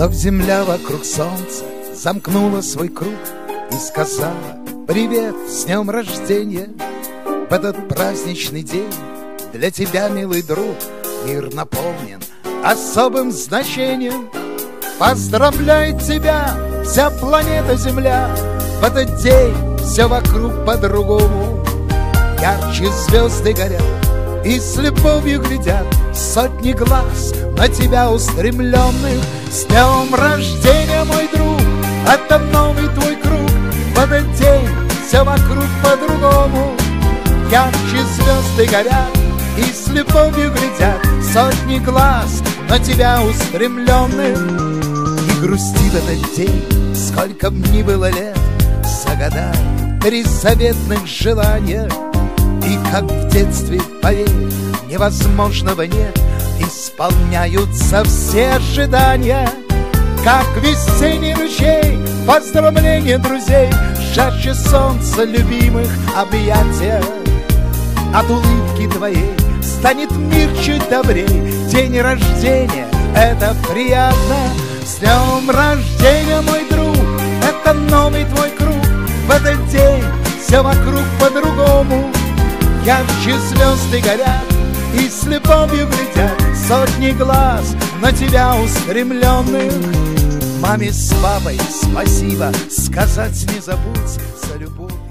Вновь земля вокруг солнца замкнула свой круг И сказала привет, с днем рождения! В этот праздничный день для тебя, милый друг Мир наполнен особым значением. Поздравляет тебя вся планета Земля! В этот день все вокруг по-другому! Ярче звезды горят и с любовью глядят Сотни глаз на тебя устремленных С днем рождения, мой друг, это новый твой круг. В этот день все вокруг по-другому. Ярче звезды горят и с любовью глядят. Сотни глаз на тебя устремленных И грусти в этот день, сколько мне было лет Загадай три заветных желания. И как в детстве, поверь, невозможного нет Исполняются все ожидания Как весенний ручей, поздравления друзей Жарче солнца любимых объятия. От улыбки твоей станет мир чуть добрей. День рождения, это приятно. С днем рождения, мой друг, это новый твой круг. В этот день все вокруг по-другому. Ярче звезды горят и с любовью глядят Сотни глаз на тебя устремленных. Маме с папой спасибо. Сказать не забудь за любовь